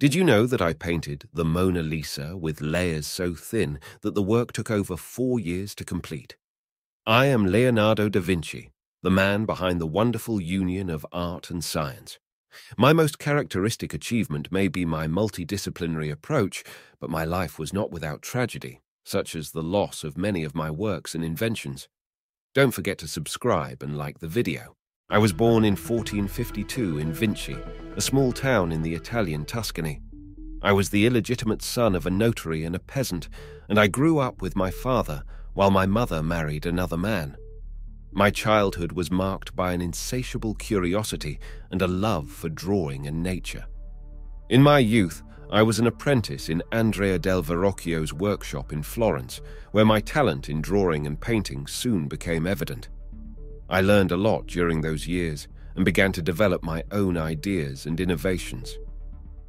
Did you know that I painted the Mona Lisa with layers so thin that the work took over four years to complete? I am Leonardo da Vinci, the man behind the wonderful union of art and science. My most characteristic achievement may be my multidisciplinary approach, but my life was not without tragedy, such as the loss of many of my works and inventions. Don't forget to subscribe and like the video. I was born in 1452 in Vinci, a small town in the Italian Tuscany. I was the illegitimate son of a notary and a peasant, and I grew up with my father while my mother married another man. My childhood was marked by an insatiable curiosity and a love for drawing and nature. In my youth, I was an apprentice in Andrea del Verrocchio's workshop in Florence, where my talent in drawing and painting soon became evident. I learned a lot during those years and began to develop my own ideas and innovations.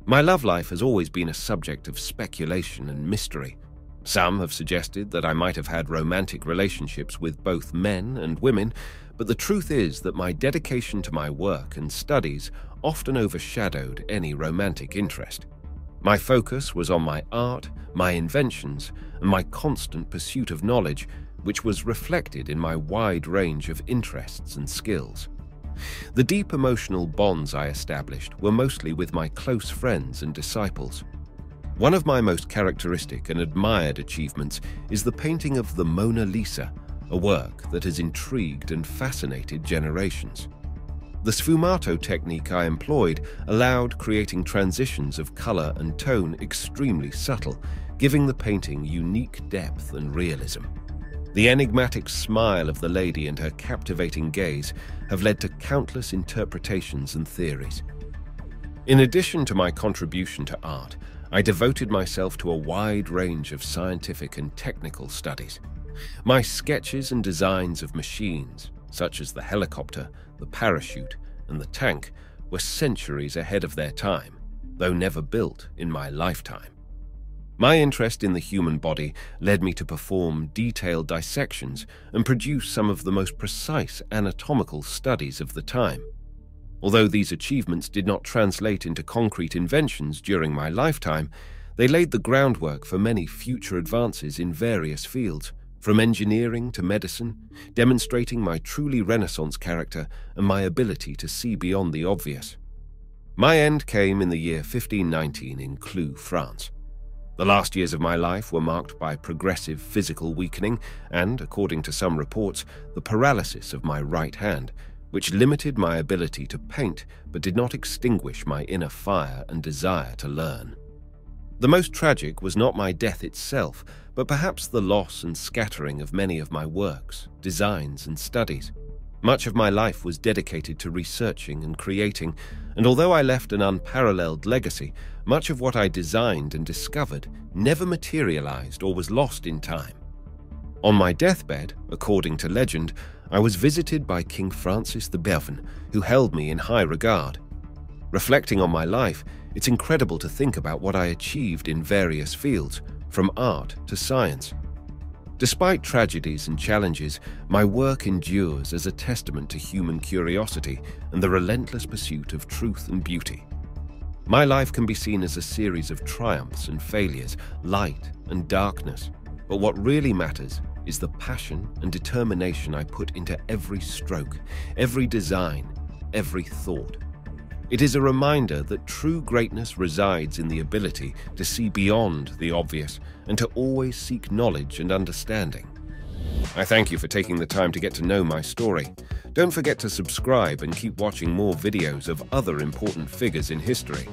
My love life has always been a subject of speculation and mystery. Some have suggested that I might have had romantic relationships with both men and women, but the truth is that my dedication to my work and studies often overshadowed any romantic interest. My focus was on my art, my inventions, and my constant pursuit of knowledge, which was reflected in my wide range of interests and skills. The deep emotional bonds I established were mostly with my close friends and disciples. One of my most characteristic and admired achievements is the painting of the Mona Lisa, a work that has intrigued and fascinated generations. The sfumato technique I employed allowed creating transitions of color and tone extremely subtle, giving the painting unique depth and realism. The enigmatic smile of the lady and her captivating gaze have led to countless interpretations and theories. In addition to my contribution to art, I devoted myself to a wide range of scientific and technical studies. My sketches and designs of machines, such as the helicopter, the parachute, and the tank, were centuries ahead of their time, though never built in my lifetime. My interest in the human body led me to perform detailed dissections and produce some of the most precise anatomical studies of the time. Although these achievements did not translate into concrete inventions during my lifetime, they laid the groundwork for many future advances in various fields, from engineering to medicine, demonstrating my truly Renaissance character and my ability to see beyond the obvious. My end came in the year 1519 in Cloux, France. The last years of my life were marked by progressive physical weakening and, according to some reports, the paralysis of my right hand, which limited my ability to paint but did not extinguish my inner fire and desire to learn. The most tragic was not my death itself, but perhaps the loss and scattering of many of my works, designs, and studies. Much of my life was dedicated to researching and creating, and although I left an unparalleled legacy, much of what I designed and discovered never materialized or was lost in time. On my deathbed, according to legend, I was visited by King Francis the Bourbon, who held me in high regard. Reflecting on my life, it's incredible to think about what I achieved in various fields, from art to science. Despite tragedies and challenges, my work endures as a testament to human curiosity and the relentless pursuit of truth and beauty. My life can be seen as a series of triumphs and failures, light and darkness, but what really matters is the passion and determination I put into every stroke, every design, every thought. It is a reminder that true greatness resides in the ability to see beyond the obvious and to always seek knowledge and understanding. I thank you for taking the time to get to know my story. Don't forget to subscribe and keep watching more videos of other important figures in history.